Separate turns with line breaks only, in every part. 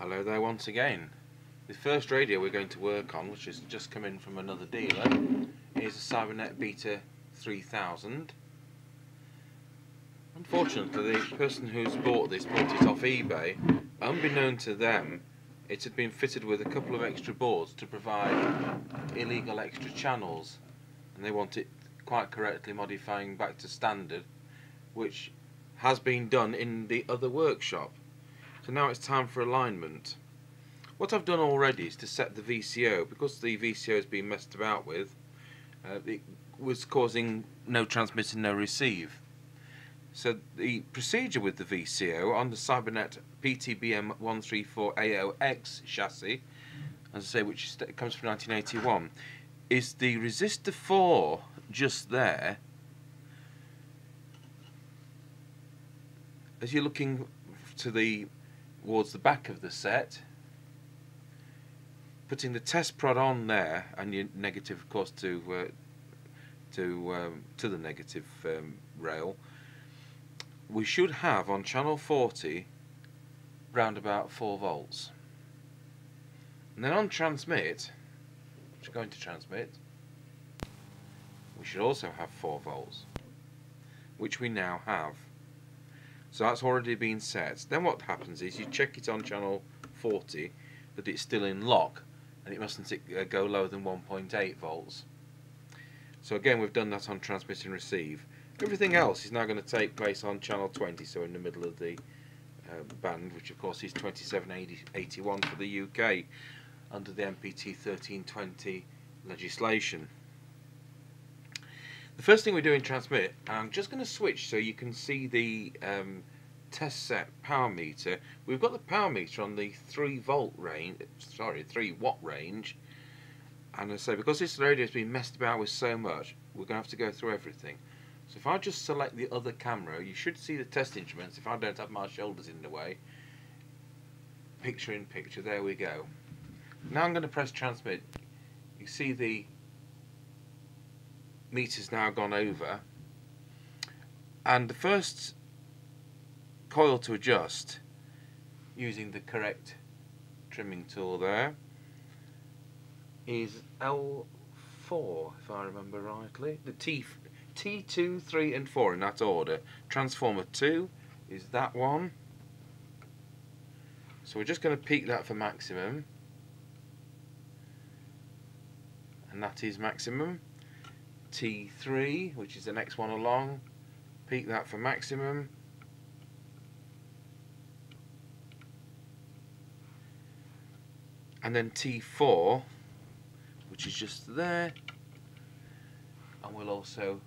Hello there once again. The first radio we're going to work on, which has just come in from another dealer, is a Cybernet Beta 3000. Unfortunately, the person who's bought this bought it off eBay. Unbeknown to them, it had been fitted with a couple of extra boards to provide illegal extra channels, and they want it quite correctly modifying back to standard, which has been done in the other workshop. So now it's time for alignment. What I've done already is to set the VCO, because the VCO has been messed about with, uh, it was causing no transmit and no receive. So the procedure with the VCO on the Cybernet PTBM 134AOX chassis, as I say, which comes from 1981, is the resistor 4 just there. As you're looking to the towards the back of the set. Putting the test prod on there and your negative of course to uh, to um, to the negative um, rail. We should have on channel 40 round about 4 volts. And then on transmit which is going to transmit we should also have 4 volts which we now have so that's already been set. Then what happens is you check it on channel 40 that it's still in lock and it mustn't uh, go lower than 1.8 volts. So again we've done that on transmit and receive. Everything else is now going to take place on channel 20, so in the middle of the uh, band, which of course is 2781 for the UK under the MPT 1320 legislation. The first thing we do in transmit, I'm just going to switch so you can see the um, test set power meter. We've got the power meter on the 3 volt range, sorry, 3 watt range. And I say, because this radio has been messed about with so much, we're going to have to go through everything. So if I just select the other camera, you should see the test instruments if I don't have my shoulders in the way. Picture in picture, there we go. Now I'm going to press transmit. You see the meters now gone over. And the first coil to adjust using the correct trimming tool there is L4 if I remember rightly. The T T2 3 and 4 in that order. Transformer 2 is that one. So we're just going to peak that for maximum. And that is maximum T3 which is the next one along. Peak that for maximum. And then T4 which is just there. And we'll also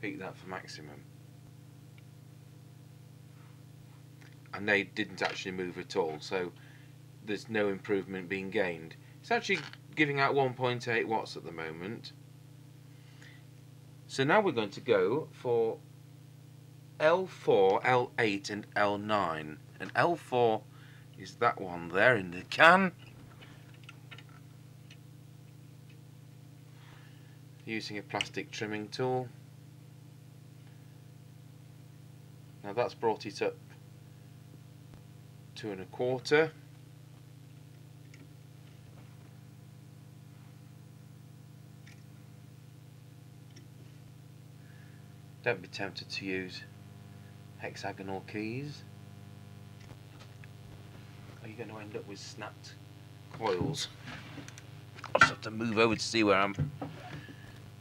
peak that for maximum. And they didn't actually move at all so there's no improvement being gained. It's actually giving out 1.8 watts at the moment so now we're going to go for L4, L8 and L9. And L4 is that one there in the can. Using a plastic trimming tool. Now that's brought it up two and a quarter. Don't be tempted to use hexagonal keys. Are you going to end up with snapped coils? I just have to move over to see where I'm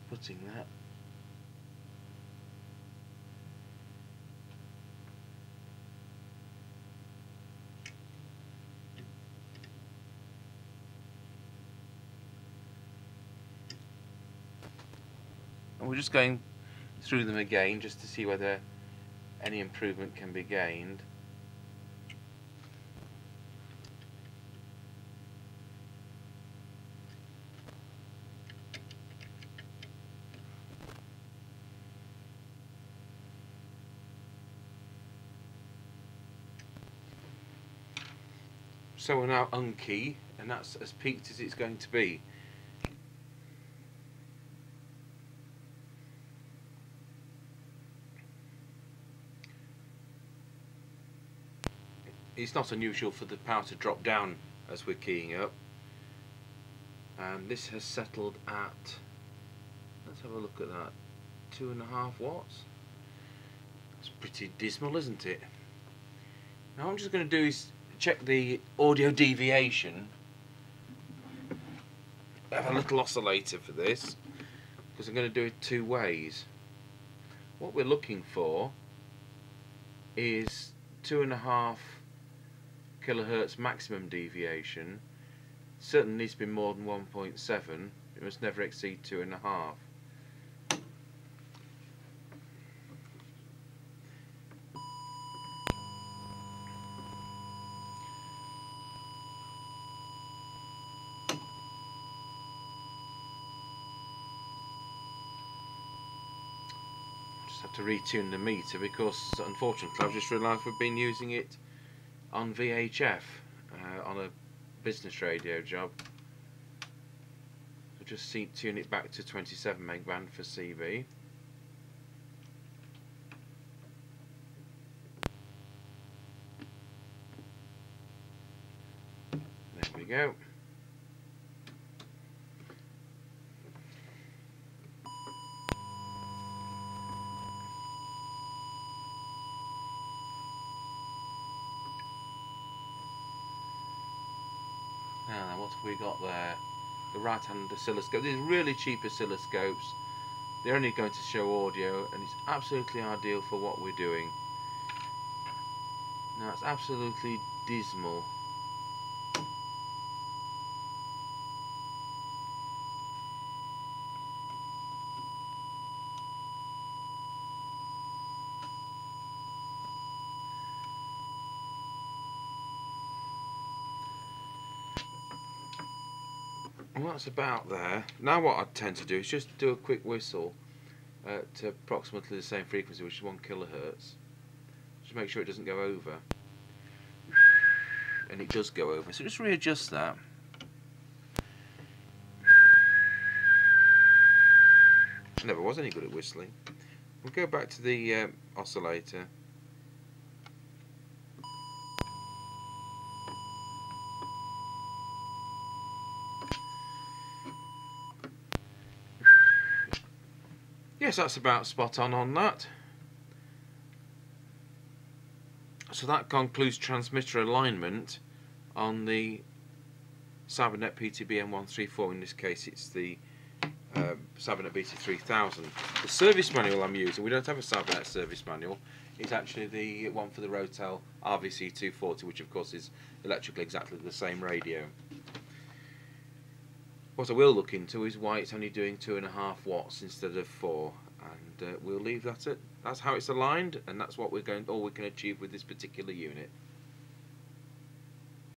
putting that. And we're just going through them again just to see whether any improvement can be gained. So we're now unkey and that's as peaked as it's going to be. It's not unusual for the power to drop down as we're keying up. And this has settled at let's have a look at that two and a half watts? It's pretty dismal isn't it? Now I'm just going to do is check the audio deviation. I have a little oscillator for this because I'm going to do it two ways. What we're looking for is two and a half kilohertz maximum deviation. Certainly needs to be more than 1.7 it must never exceed two and a half. Just have to retune the meter because unfortunately I've just realised we've been using it on VHF uh, on a business radio job. I'll just see, tune it back to 27 meg band for CB. There we go. What have we got there? The right hand oscilloscope. These really cheap oscilloscopes. They're only going to show audio and it's absolutely ideal for what we're doing. Now it's absolutely dismal. Well, that's about there. Now what I tend to do is just do a quick whistle at approximately the same frequency, which is 1 kilohertz. Just make sure it doesn't go over. And it does go over, so just readjust that. Never was any good at whistling. We'll go back to the um, oscillator. Yes, that's about spot on on that. So that concludes transmitter alignment on the Cybernet PTB M134. In this case, it's the uh, Cybernet BT3000. The service manual I'm using, we don't have a Cybernet service manual. It's actually the one for the Rotel RVC240, which of course is electrically exactly the same radio. What I will look into is why it's only doing two and a half watts instead of four, and uh, we'll leave that at that's how it's aligned, and that's what we're going all we can achieve with this particular unit.